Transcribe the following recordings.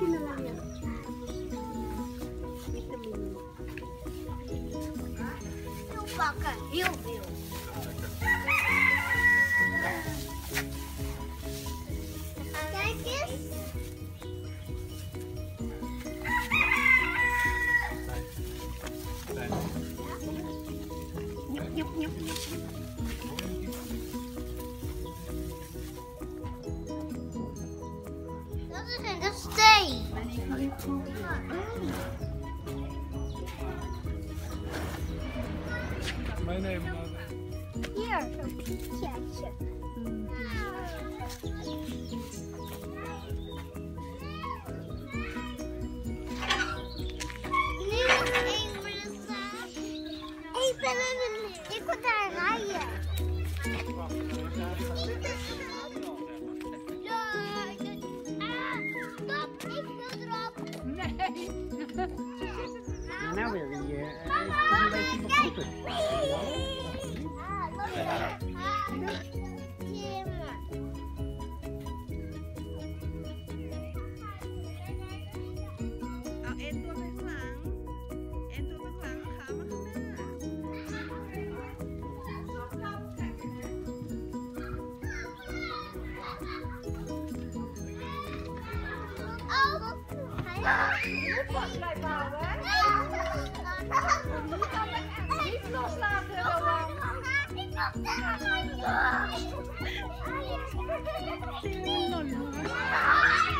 konti na lang yan. Vitamin. Yung baka, Dat is proeven. Meenemen naar Hier, zo'n. Ik ben een... Ik wil daar rijden. เอาเอ็นตัวไปข้างหลัง เอ็นตัวไปข้างหลังขามาข้างหน้า Niet loslaten, 아, 아, 아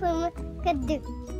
from Kaddu.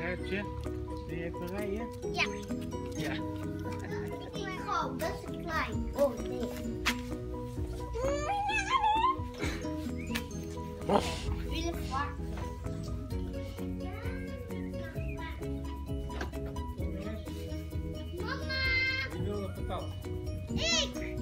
Ruitje, ben je even rijden? Ja. Ja. Ik is gewoon dat is klein. Oh nee. Mama! Ik wil een patat. Ik!